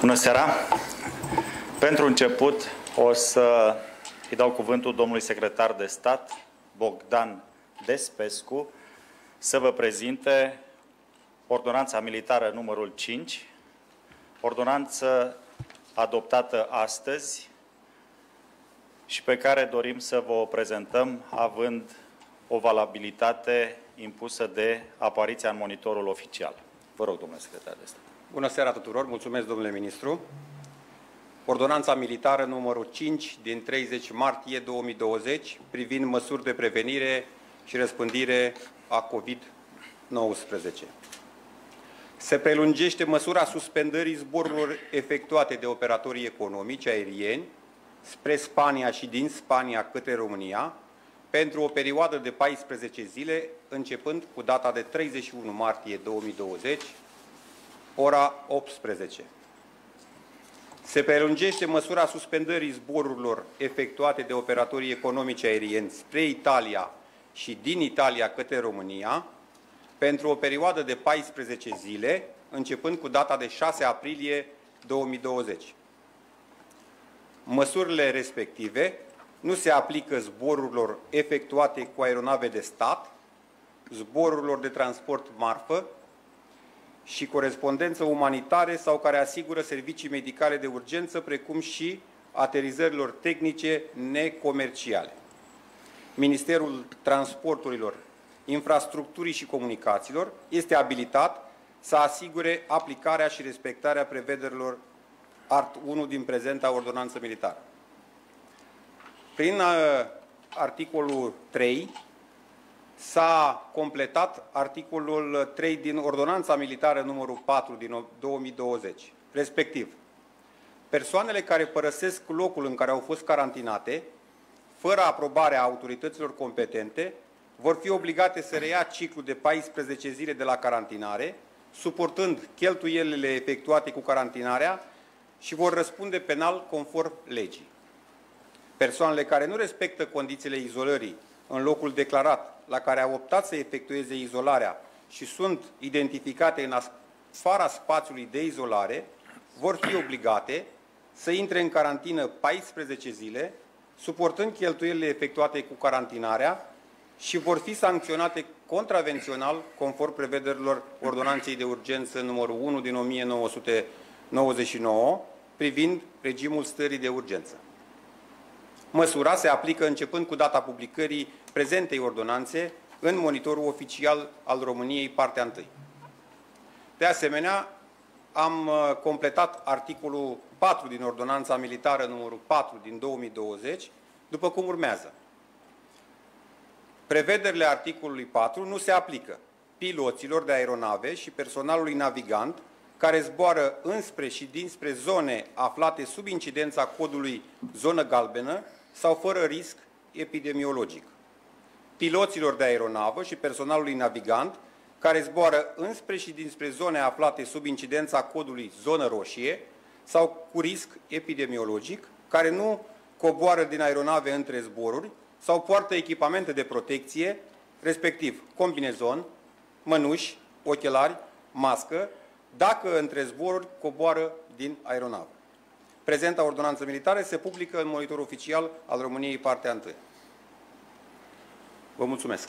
Bună seara! Pentru început o să îi dau cuvântul domnului secretar de stat, Bogdan Despescu, să vă prezinte ordonanța militară numărul 5, ordonanță adoptată astăzi și pe care dorim să vă o prezentăm având o valabilitate impusă de apariția în monitorul oficial. Vă rog, domnule secretar de stat. Bună seara tuturor, mulțumesc domnule ministru. Ordonanța militară numărul 5 din 30 martie 2020 privind măsuri de prevenire și răspândire a COVID-19. Se prelungește măsura suspendării zborurilor efectuate de operatorii economici aerieni spre Spania și din Spania către România pentru o perioadă de 14 zile, începând cu data de 31 martie 2020, ora 18. Se prelungește măsura suspendării zborurilor efectuate de operatorii economici aerieni spre Italia și din Italia către România pentru o perioadă de 14 zile, începând cu data de 6 aprilie 2020. Măsurile respective nu se aplică zborurilor efectuate cu aeronave de stat, zborurilor de transport marfă și corespondență umanitare sau care asigură servicii medicale de urgență, precum și aterizărilor tehnice necomerciale. Ministerul Transporturilor, Infrastructurii și Comunicațiilor este abilitat să asigure aplicarea și respectarea prevederilor Art 1 din prezenta ordonanță militară. Prin uh, articolul 3 s-a completat articolul 3 din Ordonanța Militară numărul 4 din 2020, respectiv persoanele care părăsesc locul în care au fost carantinate, fără aprobarea autorităților competente, vor fi obligate să reia ciclul de 14 zile de la carantinare, suportând cheltuielile efectuate cu carantinarea și vor răspunde penal conform legii. Persoanele care nu respectă condițiile izolării în locul declarat la care au optat să efectueze izolarea și sunt identificate în afara spațiului de izolare, vor fi obligate să intre în carantină 14 zile, suportând cheltuielile efectuate cu carantinarea și vor fi sancționate contravențional conform prevederilor Ordonanței de Urgență numărul 1 din 1999 privind regimul stării de urgență. Măsura se aplică începând cu data publicării prezentei ordonanțe în monitorul oficial al României, partea 1. De asemenea, am uh, completat articolul 4 din Ordonanța Militară numărul 4 din 2020, după cum urmează. Prevederile articolului 4 nu se aplică piloților de aeronave și personalului navigant care zboară înspre și dinspre zone aflate sub incidența codului zonă galbenă sau fără risc epidemiologic. Piloților de aeronavă și personalului navigant care zboară înspre și dinspre zone aflate sub incidența codului zonă roșie sau cu risc epidemiologic, care nu coboară din aeronave între zboruri sau poartă echipamente de protecție, respectiv combinezon, mănuși, ochelari, mască, dacă între zboruri coboară din aeronavă. Prezenta ordonanță militară se publică în monitorul oficial al României, partea 1. Vă mulțumesc.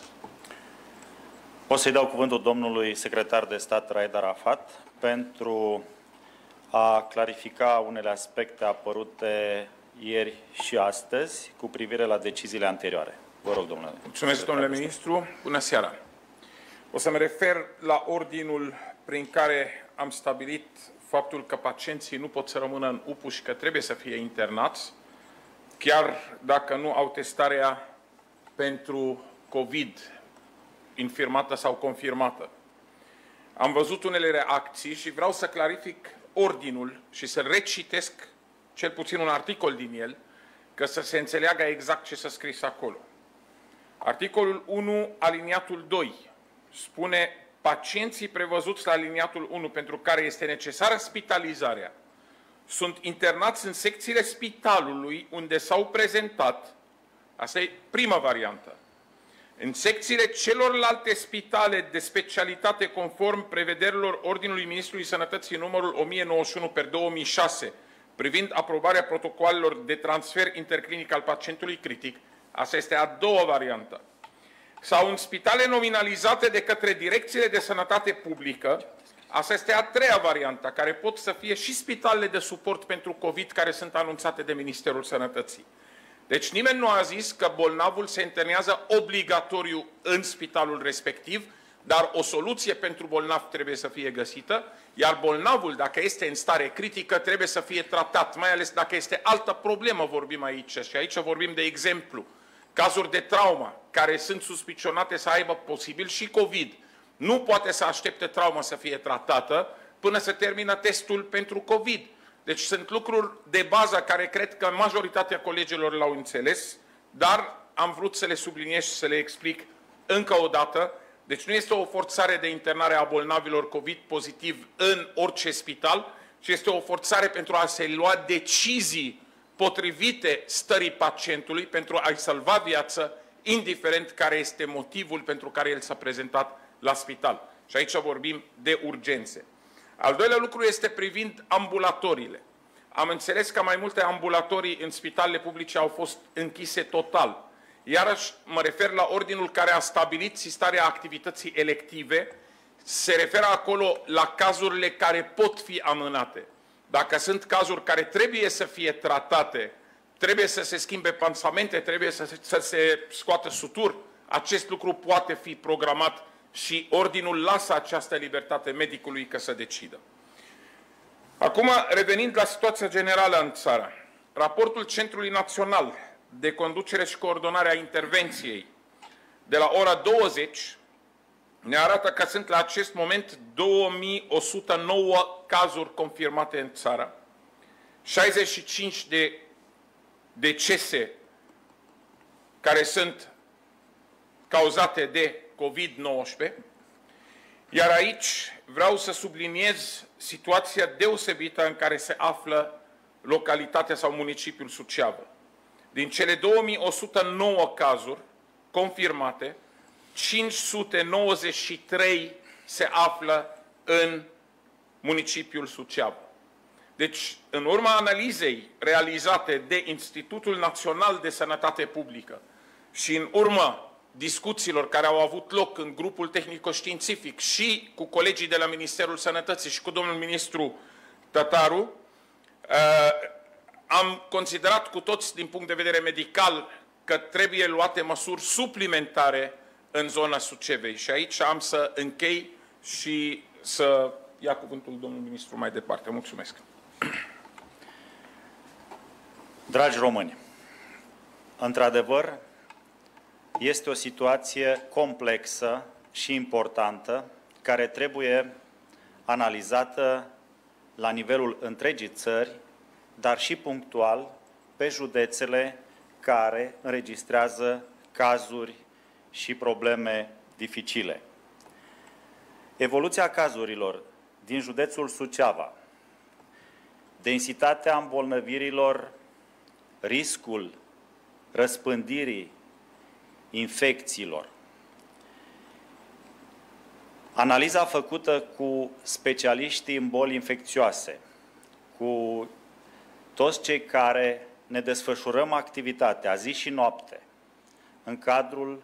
O să-i dau cuvântul domnului secretar de stat Raed Arafat pentru a clarifica unele aspecte apărute ieri și astăzi cu privire la deciziile anterioare. Vă rog, domnule. Mulțumesc, domnule ministru. Bună seara. O să mă refer la ordinul prin care am stabilit faptul că pacienții nu pot să rămână în UPU și că trebuie să fie internați, chiar dacă nu au testarea pentru COVID infirmată sau confirmată. Am văzut unele reacții și vreau să clarific ordinul și să recitesc cel puțin un articol din el, că să se înțeleagă exact ce s-a scris acolo. Articolul 1, aliniatul 2, spune pacienții prevăzuți la aliniatul 1 pentru care este necesară spitalizarea sunt internați în secțiile spitalului unde s-au prezentat, asta e prima variantă, în secțiile celorlalte spitale de specialitate conform prevederilor Ordinului Ministrului Sănătății numărul 1091 per 2006 privind aprobarea protocolelor de transfer interclinic al pacientului critic, asta este a doua variantă, sau în spitale nominalizate de către direcțiile de sănătate publică, asta este a treia variantă, care pot să fie și spitalele de suport pentru COVID care sunt anunțate de Ministerul Sănătății. Deci nimeni nu a zis că bolnavul se internează obligatoriu în spitalul respectiv, dar o soluție pentru bolnav trebuie să fie găsită, iar bolnavul, dacă este în stare critică, trebuie să fie tratat, mai ales dacă este altă problemă, vorbim aici. Și aici vorbim de exemplu, cazuri de traumă, care sunt suspicionate să aibă posibil și COVID. Nu poate să aștepte trauma să fie tratată până să termină testul pentru COVID. Deci sunt lucruri de bază care cred că majoritatea colegilor l-au înțeles, dar am vrut să le subliniez și să le explic încă o dată. Deci nu este o forțare de internare a bolnavilor COVID pozitiv în orice spital, ci este o forțare pentru a se lua decizii potrivite stării pacientului pentru a-i salva viața, indiferent care este motivul pentru care el s-a prezentat la spital. Și aici vorbim de urgențe. Al doilea lucru este privind ambulatoriile. Am înțeles că mai multe ambulatorii în spitalele publice au fost închise total. Iarăși mă refer la ordinul care a stabilit sistarea activității elective, se referă acolo la cazurile care pot fi amânate. Dacă sunt cazuri care trebuie să fie tratate, trebuie să se schimbe pansamente, trebuie să se, să se scoată sutur, acest lucru poate fi programat și ordinul lasă această libertate medicului că să decidă. Acum, revenind la situația generală în țară, raportul Centrului Național de Conducere și Coordonare a Intervenției de la ora 20 ne arată că sunt la acest moment 2109 cazuri confirmate în țară, 65 de decese care sunt cauzate de COVID-19, iar aici vreau să subliniez situația deosebită în care se află localitatea sau municipiul Suceavă. Din cele 2109 cazuri confirmate, 593 se află în municipiul Suceavă. Deci, în urma analizei realizate de Institutul Național de Sănătate Publică și în urma discuțiilor care au avut loc în grupul tehnico-științific și cu colegii de la Ministerul Sănătății și cu domnul ministru Tătaru, uh, am considerat cu toți din punct de vedere medical că trebuie luate măsuri suplimentare în zona Sucevei. Și aici am să închei și să ia cuvântul domnul ministru mai departe. Mulțumesc. Dragi români, într-adevăr, este o situație complexă și importantă care trebuie analizată la nivelul întregii țări, dar și punctual pe județele care înregistrează cazuri și probleme dificile. Evoluția cazurilor din județul Suceava, densitatea îmbolnăvirilor, riscul răspândirii infecțiilor. Analiza făcută cu specialiștii în boli infecțioase, cu toți cei care ne desfășurăm activitatea zi și noapte în cadrul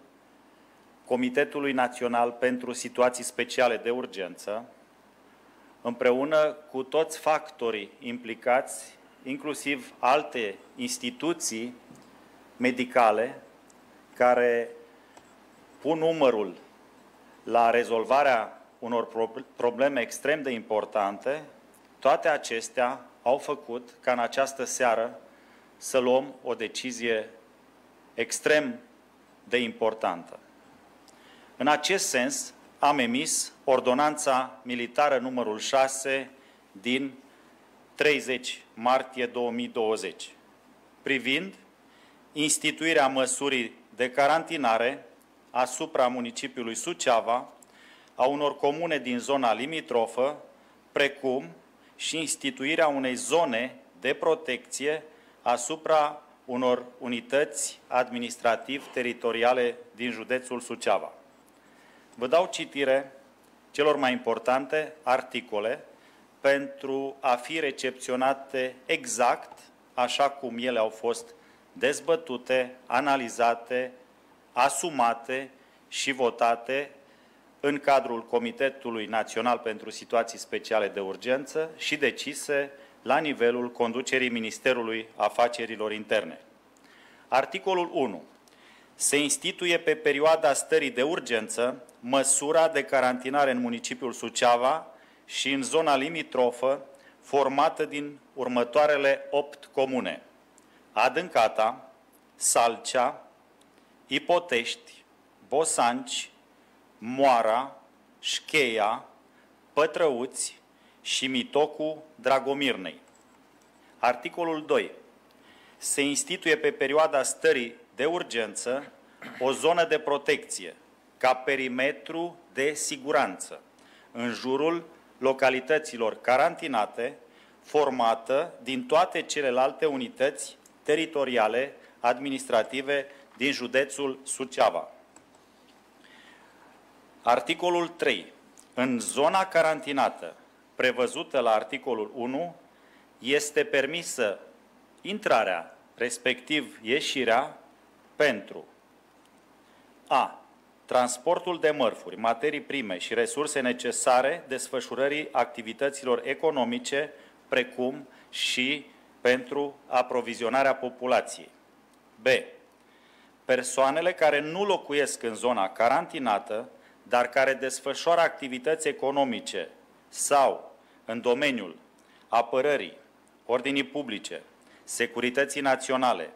Comitetului Național pentru Situații Speciale de Urgență, împreună cu toți factorii implicați, inclusiv alte instituții medicale care pun numărul la rezolvarea unor probleme extrem de importante, toate acestea au făcut ca în această seară să luăm o decizie extrem de importantă. În acest sens, am emis ordonanța militară numărul 6 din 30 martie 2020, privind instituirea măsurii de carantinare asupra municipiului Suceava, a unor comune din zona limitrofă, precum și instituirea unei zone de protecție asupra unor unități administrativ-teritoriale din județul Suceava. Vă dau citire celor mai importante articole pentru a fi recepționate exact așa cum ele au fost dezbătute, analizate, asumate și votate în cadrul Comitetului Național pentru Situații Speciale de Urgență și decise la nivelul conducerii Ministerului Afacerilor Interne. Articolul 1. Se instituie pe perioada stării de urgență măsura de carantinare în municipiul Suceava și în zona limitrofă, formată din următoarele opt comune. Adâncata, Salcea, Ipotești, Bosanci, Moara, Șcheia, Pătrăuți și Mitocu Dragomirnei. Articolul 2. Se instituie pe perioada stării de urgență o zonă de protecție ca perimetru de siguranță în jurul localităților carantinate, formată din toate celelalte unități teritoriale administrative din județul Suceava. Articolul 3. În zona carantinată prevăzută la articolul 1 este permisă intrarea, respectiv ieșirea, pentru a. Transportul de mărfuri, materii prime și resurse necesare desfășurării activităților economice, precum și pentru aprovizionarea populației. B. Persoanele care nu locuiesc în zona carantinată, dar care desfășoară activități economice sau în domeniul apărării, ordinii publice, securității naționale,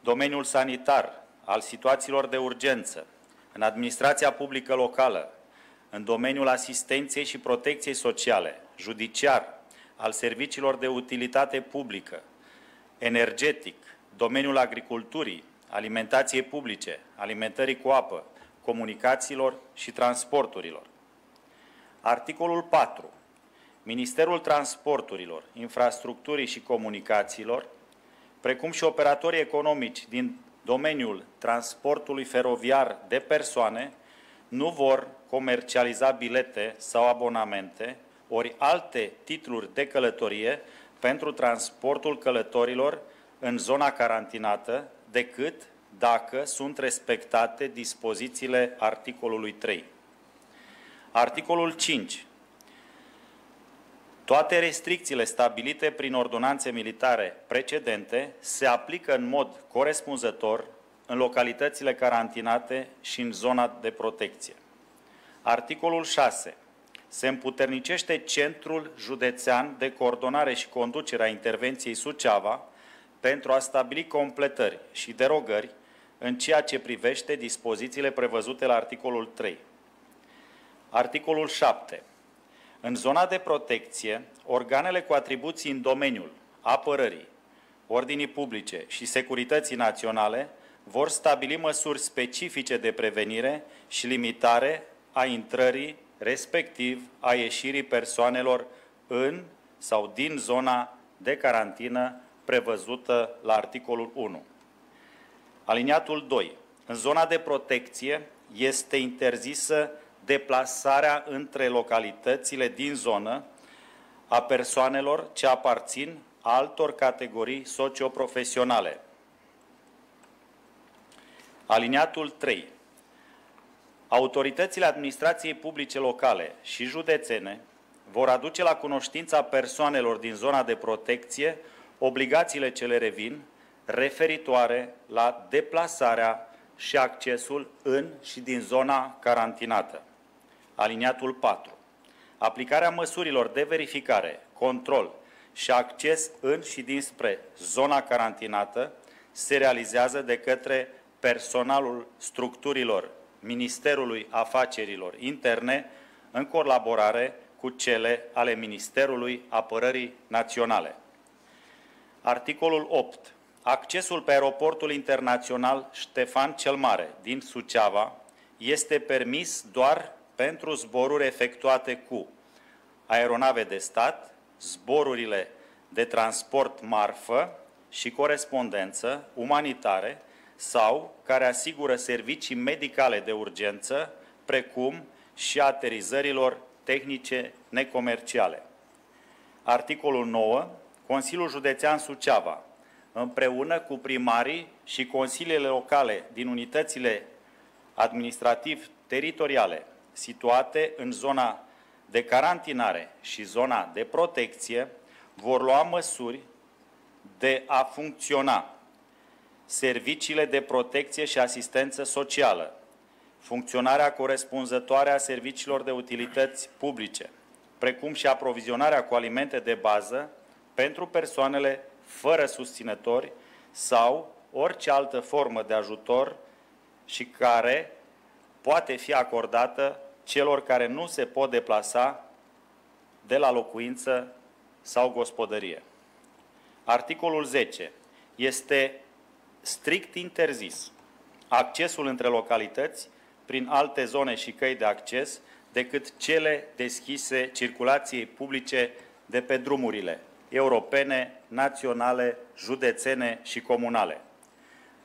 domeniul sanitar, al situațiilor de urgență, în administrația publică locală, în domeniul asistenței și protecției sociale, judiciar, al serviciilor de utilitate publică, energetic, domeniul agriculturii, alimentației publice, alimentării cu apă, comunicațiilor și transporturilor. Articolul 4. Ministerul Transporturilor, Infrastructurii și Comunicațiilor, precum și operatorii economici din domeniul transportului feroviar de persoane, nu vor comercializa bilete sau abonamente ori alte titluri de călătorie pentru transportul călătorilor în zona carantinată decât dacă sunt respectate dispozițiile articolului 3. Articolul 5. Toate restricțiile stabilite prin ordonanțe militare precedente se aplică în mod corespunzător în localitățile carantinate și în zona de protecție. Articolul 6. Se împuternicește Centrul Județean de Coordonare și Conducere a Intervenției Suceava pentru a stabili completări și derogări în ceea ce privește dispozițiile prevăzute la articolul 3. Articolul 7. În zona de protecție, organele cu atribuții în domeniul apărării, ordinii publice și securității naționale vor stabili măsuri specifice de prevenire și limitare a intrării, respectiv a ieșirii persoanelor în sau din zona de carantină prevăzută la articolul 1. Aliniatul 2. În zona de protecție este interzisă deplasarea între localitățile din zonă a persoanelor ce aparțin altor categorii socioprofesionale. Aliniatul 3. Autoritățile administrației publice locale și județene vor aduce la cunoștința persoanelor din zona de protecție obligațiile ce le revin referitoare la deplasarea și accesul în și din zona carantinată. Aliniatul 4. Aplicarea măsurilor de verificare, control și acces în și dinspre zona carantinată se realizează de către personalul structurilor Ministerului Afacerilor Interne în colaborare cu cele ale Ministerului Apărării Naționale. Articolul 8. Accesul pe aeroportul internațional Ștefan cel Mare din Suceava este permis doar pentru zboruri efectuate cu aeronave de stat, zborurile de transport marfă și corespondență umanitare sau care asigură servicii medicale de urgență, precum și aterizărilor tehnice necomerciale. Articolul 9. Consiliul Județean Suceava, împreună cu primarii și consiliile locale din unitățile administrativ-teritoriale situate în zona de carantinare și zona de protecție, vor lua măsuri de a funcționa. Serviciile de protecție și asistență socială, funcționarea corespunzătoare a serviciilor de utilități publice, precum și aprovizionarea cu alimente de bază pentru persoanele fără susținători sau orice altă formă de ajutor și care poate fi acordată celor care nu se pot deplasa de la locuință sau gospodărie. Articolul 10. Este strict interzis accesul între localități prin alte zone și căi de acces decât cele deschise circulației publice de pe drumurile europene, naționale, județene și comunale.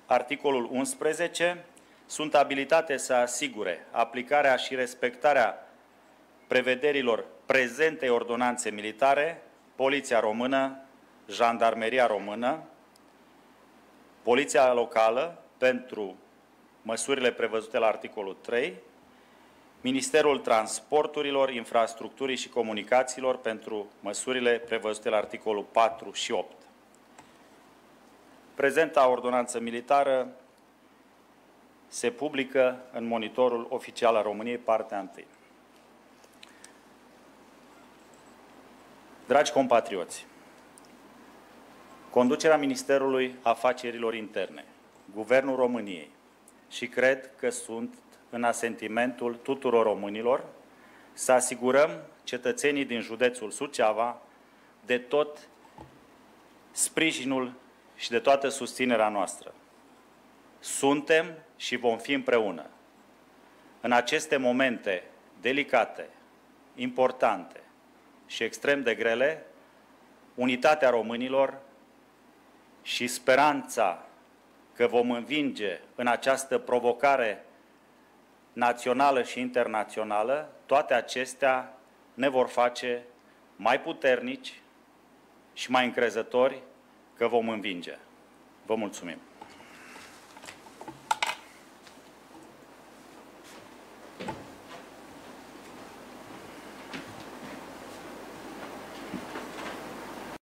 Articolul 11. Sunt abilitate să asigure aplicarea și respectarea prevederilor prezentei ordonanțe militare, Poliția Română, Jandarmeria Română, Poliția Locală pentru măsurile prevăzute la articolul 3, Ministerul Transporturilor, Infrastructurii și Comunicațiilor pentru măsurile prevăzute la articolul 4 și 8. Prezenta ordonanță militară se publică în monitorul oficial al României, partea 1. Dragi compatrioți, conducerea Ministerului Afacerilor Interne, Guvernul României și cred că sunt în asentimentul tuturor românilor să asigurăm cetățenii din județul Suceava de tot sprijinul și de toată susținerea noastră. Suntem și vom fi împreună. În aceste momente delicate, importante și extrem de grele, unitatea românilor și speranța că vom învinge în această provocare națională și internațională, toate acestea ne vor face mai puternici și mai încrezători că vom învinge. Vă mulțumim!